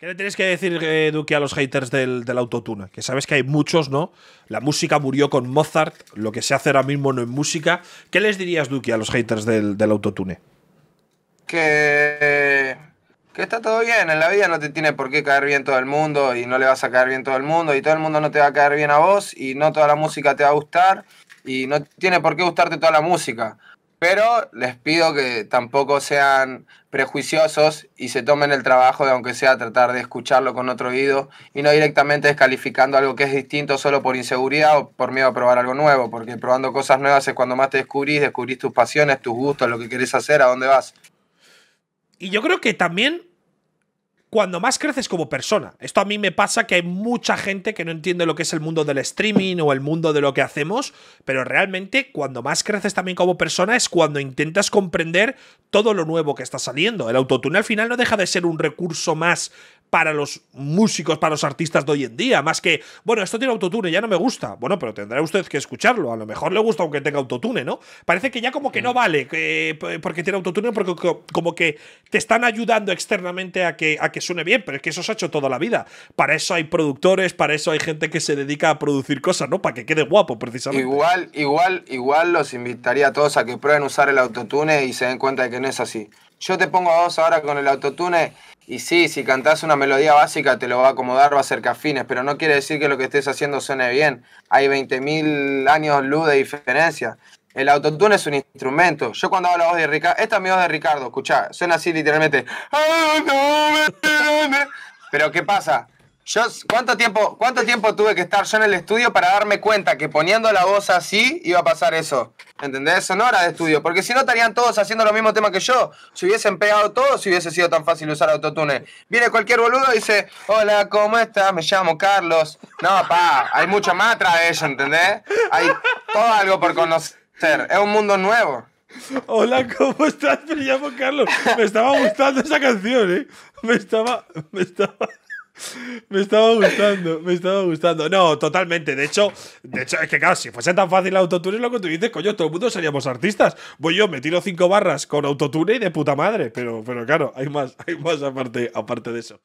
¿Qué le tienes que decir, eh, Duque, a los haters del, del, autotune? Que sabes que hay muchos, ¿no? La música murió con Mozart, lo que se hace ahora mismo no es música. ¿Qué les dirías, Duque, a los haters del, del autotune? Que, que está todo bien, en la vida no te tiene por qué caer bien todo el mundo y no le vas a caer bien todo el mundo y todo el mundo no te va a caer bien a vos y no toda la música te va a gustar y no tiene por qué gustarte toda la música. Pero les pido que tampoco sean prejuiciosos y se tomen el trabajo de, aunque sea, tratar de escucharlo con otro oído y no directamente descalificando algo que es distinto solo por inseguridad o por miedo a probar algo nuevo, porque probando cosas nuevas es cuando más te descubrís, descubrís tus pasiones, tus gustos, lo que querés hacer, a dónde vas. Y yo creo que también cuando más creces como persona. Esto a mí me pasa que hay mucha gente que no entiende lo que es el mundo del streaming o el mundo de lo que hacemos, pero realmente cuando más creces también como persona es cuando intentas comprender todo lo nuevo que está saliendo. El autotune al final no deja de ser un recurso más para los músicos, para los artistas de hoy en día, más que, bueno, esto tiene autotune, ya no me gusta. Bueno, pero tendrá usted que escucharlo, a lo mejor le gusta aunque tenga autotune, ¿no? Parece que ya como que no vale porque tiene autotune, porque como que te están ayudando externamente a que, a que suene bien, pero es que eso se ha hecho toda la vida. Para eso hay productores, para eso hay gente que se dedica a producir cosas, ¿no? Para que quede guapo, precisamente. Igual, igual, igual los invitaría a todos a que prueben usar el autotune y se den cuenta de que no es así. Yo te pongo a vos ahora con el autotune y sí, si cantás una melodía básica te lo va a acomodar, va a ser cafines, pero no quiere decir que lo que estés haciendo suene bien. Hay 20.000 años luz de diferencia. El autotune es un instrumento. Yo cuando hago la voz de Ricardo, esta es mi voz de Ricardo, escuchá, suena así literalmente. Pero ¿qué pasa? Yo, ¿cuánto, tiempo, ¿Cuánto tiempo tuve que estar yo en el estudio para darme cuenta que poniendo la voz así iba a pasar eso? ¿Entendés? Eso no era de estudio, porque si no estarían todos haciendo los mismos temas que yo. Si hubiesen pegado todos, si hubiese sido tan fácil usar autotune. Viene cualquier boludo y dice, hola, ¿cómo estás? Me llamo Carlos. No, pa, hay mucho más atrás de eso, ¿entendés? Hay todo algo por conocer. Es un mundo nuevo. Hola, ¿cómo estás? Me llamo Carlos. Me estaba gustando esa canción, ¿eh? Me estaba... Me estaba... Me estaba gustando, me estaba gustando. No, totalmente. De hecho, de hecho, es que claro, si fuese tan fácil el autotune, lo que tú dices, coño, todo el mundo seríamos artistas. Voy yo, me tiro cinco barras con autotune y de puta madre. Pero, pero claro, hay más, hay más aparte, aparte de eso.